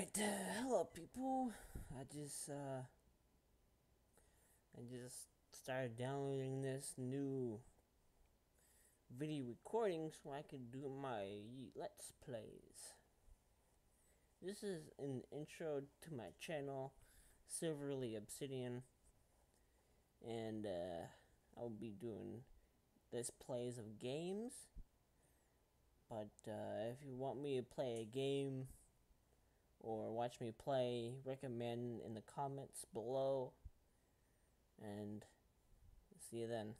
Alright, uh, hello people. I just, uh, I just started downloading this new video recording so I could do my Let's Plays. This is an intro to my channel, Silver Lee Obsidian, and, uh, I'll be doing Let's Plays of games. But, uh, if you want me to play a game, or watch me play, recommend in the comments below. And see you then.